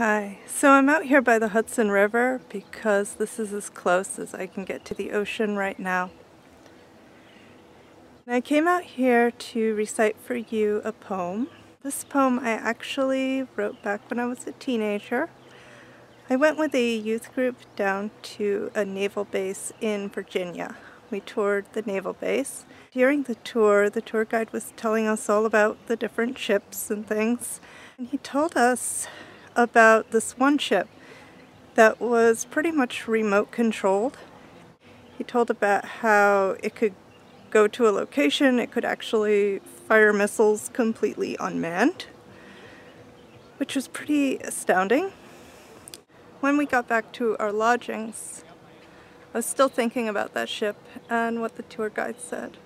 Hi, so I'm out here by the Hudson River because this is as close as I can get to the ocean right now. I came out here to recite for you a poem. This poem I actually wrote back when I was a teenager. I went with a youth group down to a naval base in Virginia. We toured the naval base. During the tour, the tour guide was telling us all about the different ships and things. And he told us about this one ship that was pretty much remote controlled. He told about how it could go to a location, it could actually fire missiles completely unmanned, which was pretty astounding. When we got back to our lodgings, I was still thinking about that ship and what the tour guide said.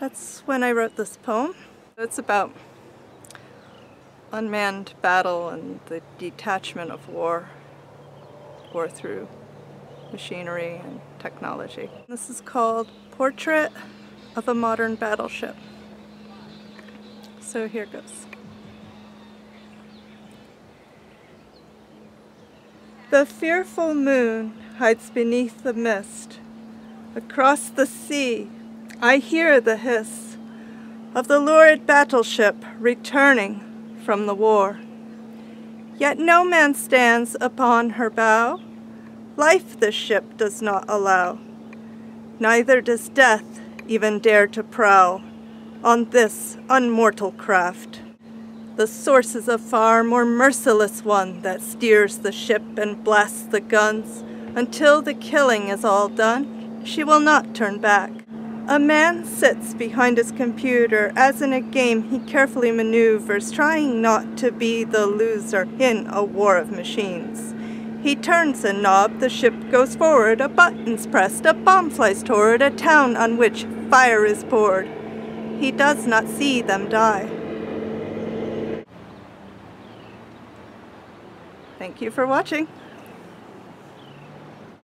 That's when I wrote this poem. It's about unmanned battle and the detachment of war, war through machinery and technology. This is called Portrait of a Modern Battleship. So here goes. The fearful moon hides beneath the mist. Across the sea I hear the hiss of the lurid battleship returning from the war. Yet no man stands upon her bow. Life the ship does not allow. Neither does death even dare to prowl on this unmortal craft. The source is a far more merciless one that steers the ship and blasts the guns. Until the killing is all done, she will not turn back. A man sits behind his computer as in a game he carefully maneuvers, trying not to be the loser in a war of machines. He turns a knob, the ship goes forward, a button's pressed, a bomb flies toward a town on which fire is poured. He does not see them die. Thank you for watching.